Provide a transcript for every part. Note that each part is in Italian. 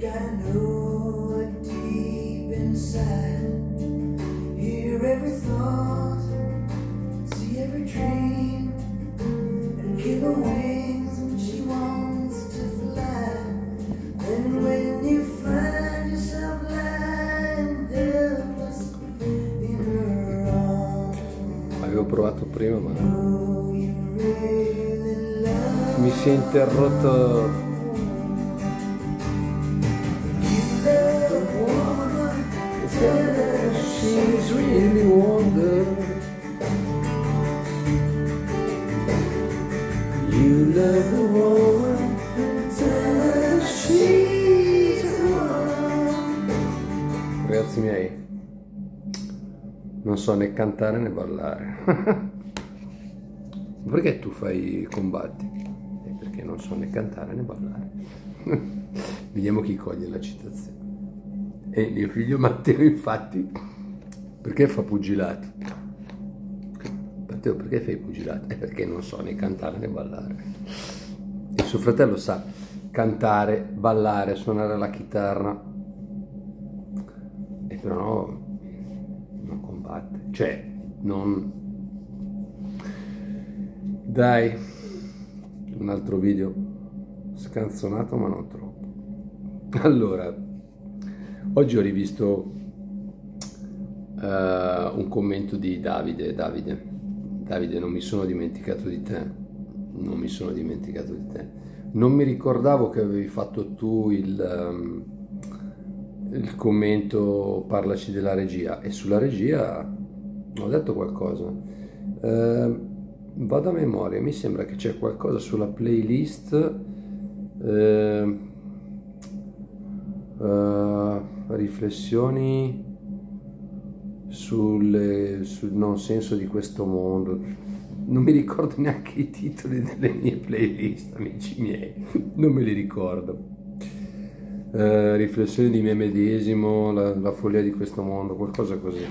Gotta know it deep inside. Hear every thought, see every dream, and give her wings when she wants to fly. Then when you find yourself lying helpless in her arms, Avevo provato prima ma oh, you really love. mi si è interrotto Ragazzi miei Non so né cantare né ballare. Perché tu fai combatti? Eh, Perché non so né cantare né ballare. Vediamo chi coglie la citazione E mio figlio Matteo infatti Perché fa pugilato? Matteo perché fai pugilato? È perché non so né cantare né ballare E suo fratello sa cantare, ballare, suonare la chitarra e però no, non combatte, cioè non... Dai, un altro video scanzonato ma non troppo. Allora, oggi ho rivisto eh, un commento di Davide, Davide, Davide non mi sono dimenticato di te, non mi sono dimenticato di te. Non mi ricordavo che avevi fatto tu il... ehm, il commento parlaci della regia e sulla regia ho detto qualcosa Eh, vado a memoria mi sembra che c'è qualcosa sulla playlist eh, eh, riflessioni sul, sul non senso di questo mondo non mi ricordo neanche i titoli delle mie playlist amici miei non me li ricordo eh, riflessioni di me medesimo, la, la follia di questo mondo, qualcosa così.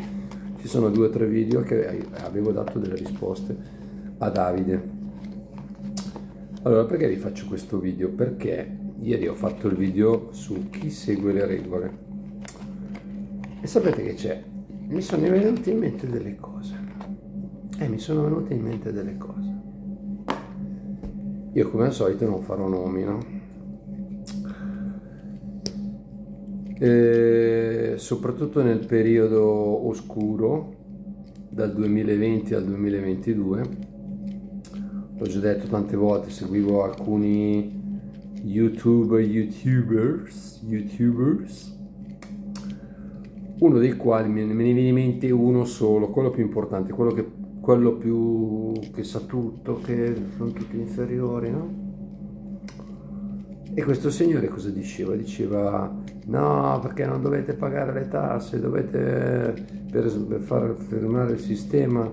Ci sono due o tre video che avevo dato delle risposte a Davide. Allora, perché vi faccio questo video? Perché ieri ho fatto il video su chi segue le regole. E sapete che c'è? Mi sono venute in mente delle cose. Eh, mi sono venute in mente delle cose. Io come al solito non farò nomi, no? Eh, soprattutto nel periodo oscuro dal 2020 al 2022 l'ho già detto tante volte seguivo alcuni youtuber youtubers youtubers uno dei quali me ne viene in mente uno solo quello più importante quello che quello più che sa tutto che sono tutti inferiori no? E questo signore cosa diceva? Diceva no perché non dovete pagare le tasse, dovete per, per far fermare il sistema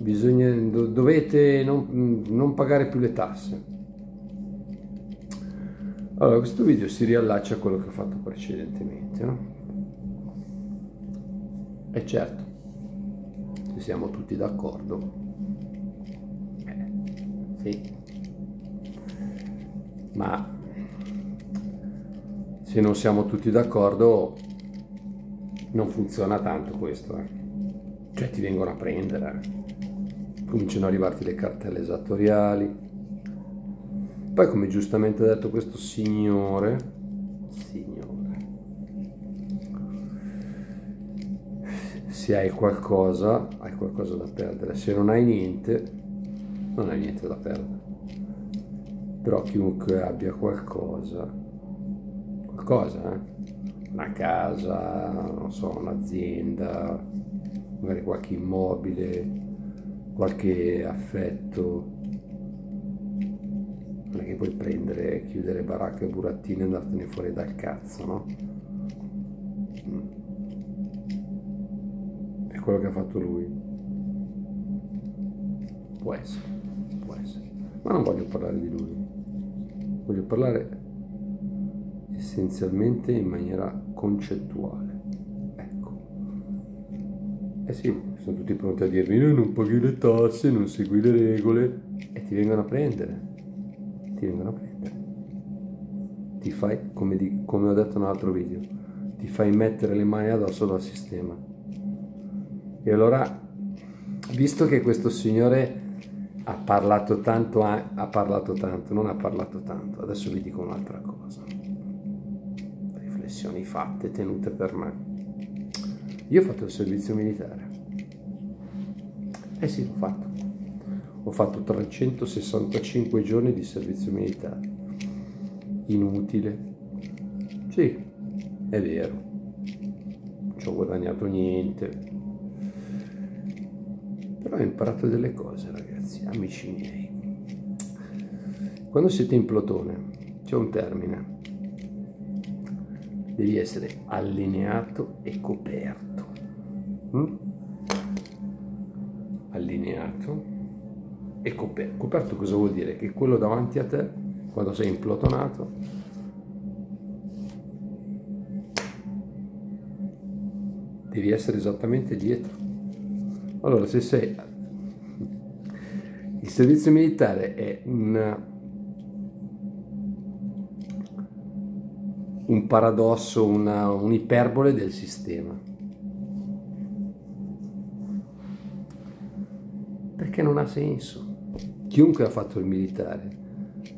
bisogna, do- dovete non, non pagare più le tasse. Allora questo video si riallaccia a quello che ho fatto precedentemente, no? E certo, se siamo tutti d'accordo, eh, sì, ma se non siamo tutti d'accordo non funziona tanto questo, eh. cioè ti vengono a prendere, eh. cominciano ad arrivarti le cartelle esattoriali, poi come giustamente ha detto questo signore, signore, se hai qualcosa, hai qualcosa da perdere, se non hai niente, non hai niente da perdere. Però chiunque abbia qualcosa, qualcosa, eh? una casa, non so, un'azienda, magari qualche immobile, qualche affetto, non è che puoi prendere, chiudere baracca e burattini e andartene fuori dal cazzo, no? Mm. È quello che ha fatto lui. Può essere, può essere. Ma non voglio parlare di lui. Voglio parlare essenzialmente in maniera concettuale. Ecco. Eh sì, sono tutti pronti a dirmi noi non paghi le tasse, non segui le regole e ti vengono a prendere. Ti vengono a prendere. ti fai, come, di- come ho detto in un altro video, ti fai mettere le mani addosso dal sistema. E allora, visto che questo signore ha parlato tanto, ha, parlato tanto, non ha parlato tanto, adesso vi dico un'altra cosa. Riflessioni fatte, tenute per me. Io ho fatto il servizio militare. Eh sì, l'ho fatto. Ho fatto 365 giorni di servizio militare. Inutile. Sì, è vero. Non ci ho guadagnato niente. Però ho imparato delle cose, ragazzi, amici miei. Quando siete in plotone, c'è un termine. Devi essere allineato e coperto. Mm? Allineato e coperto. Coperto cosa vuol dire? Che quello davanti a te, quando sei implotonato, devi essere esattamente dietro. Allora, se sei... Il servizio militare è un, un paradosso, una, un'iperbole del sistema. Perché non ha senso. Chiunque ha fatto il militare,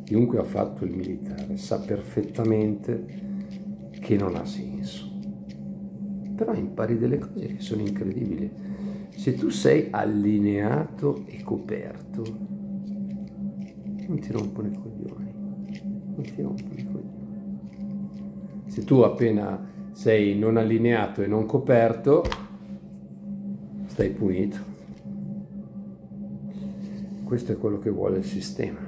chiunque ha fatto il militare sa perfettamente che non ha senso. Però impari delle cose che sono incredibili. Se tu sei allineato e coperto, non ti rompono i coglioni. Non ti rompono i coglioni. Se tu appena sei non allineato e non coperto, stai punito. Questo è quello che vuole il sistema.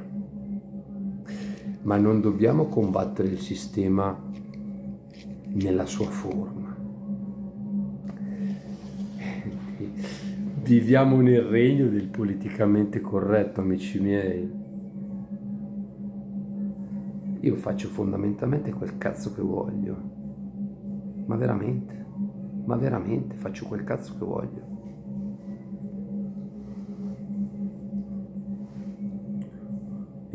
Ma non dobbiamo combattere il sistema nella sua forma. Viviamo nel regno del politicamente corretto, amici miei. Io faccio fondamentalmente quel cazzo che voglio. Ma veramente, ma veramente faccio quel cazzo che voglio.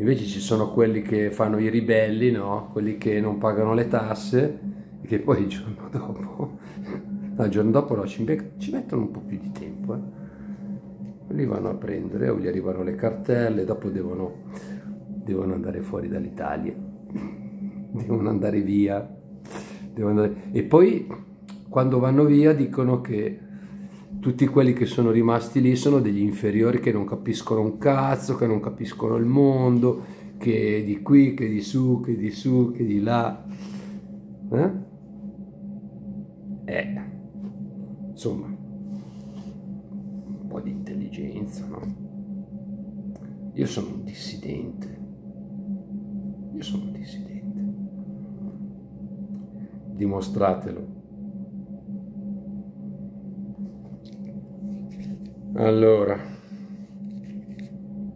Invece ci sono quelli che fanno i ribelli, no? Quelli che non pagano le tasse e che poi il giorno dopo, no, il giorno dopo no, ci, ci mettono un po' più di tempo, eh? li vanno a prendere o gli arrivano le cartelle, dopo devono, devono andare fuori dall'Italia, devono andare via, devono andare... e poi quando vanno via dicono che tutti quelli che sono rimasti lì sono degli inferiori che non capiscono un cazzo, che non capiscono il mondo, che di qui, che di su, che di su, che di là. Eh? eh. Insomma, un po' di intelligenza, no? Io sono un dissidente. Io sono un dissidente. Dimostratelo. Allora,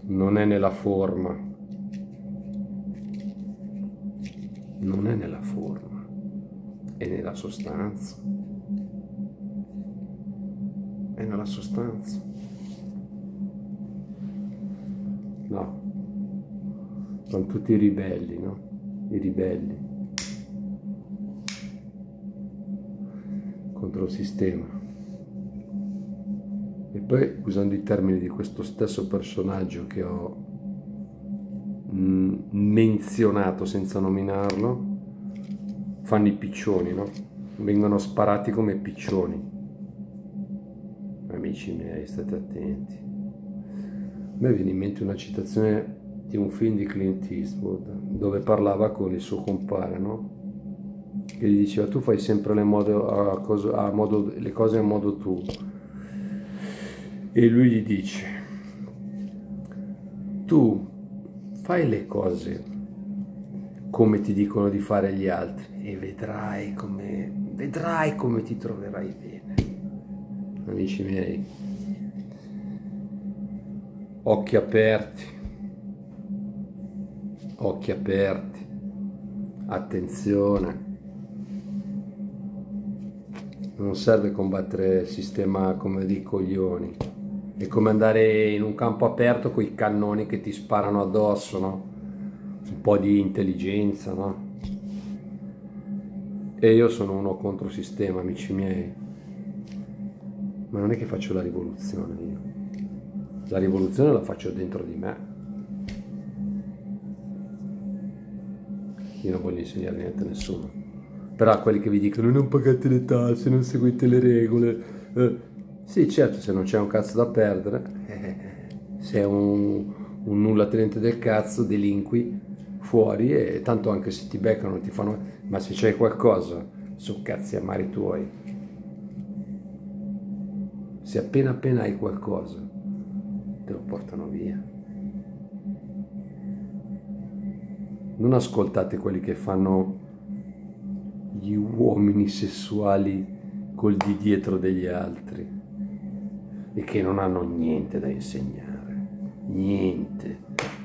non è nella forma, non è nella forma, è nella sostanza, è nella sostanza. No, sono tutti i ribelli, no? I ribelli contro il sistema. Poi, usando i termini di questo stesso personaggio che ho mm, menzionato senza nominarlo, fanno i piccioni, no? Vengono sparati come piccioni. Amici miei, state attenti. A me viene in mente una citazione di un film di Clint Eastwood dove parlava con il suo compare, no? Che gli diceva tu fai sempre le, modo, a a modo, le cose a modo tuo e lui gli dice, tu fai le cose come ti dicono di fare gli altri e vedrai come, vedrai come ti troverai bene. Amici miei, occhi aperti, occhi aperti, attenzione. Non serve combattere il sistema come dei coglioni. È come andare in un campo aperto con i cannoni che ti sparano addosso, no? Un po' di intelligenza, no? E io sono uno contro sistema, amici miei. Ma non è che faccio la rivoluzione io. La rivoluzione la faccio dentro di me. Io non voglio insegnare niente a nessuno. Però a quelli che vi dicono non pagate le tasse, non seguite le regole. eh, sì, certo, se non c'è un cazzo da perdere, eh, sei un, un nulla tenente del cazzo, delinqui fuori e tanto anche se ti beccano ti fanno... Ma se c'è qualcosa, sono cazzi amari tuoi. Se appena appena hai qualcosa, te lo portano via. Non ascoltate quelli che fanno gli uomini sessuali col di dietro degli altri e che non hanno niente da insegnare, niente,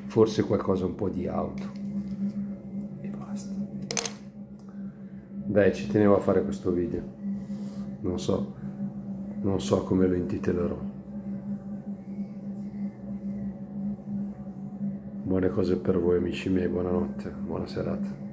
forse qualcosa un po' di auto e basta. Dai, ci tenevo a fare questo video, non so, non so come lo intitolerò. Buone cose per voi amici miei, buonanotte, buona serata.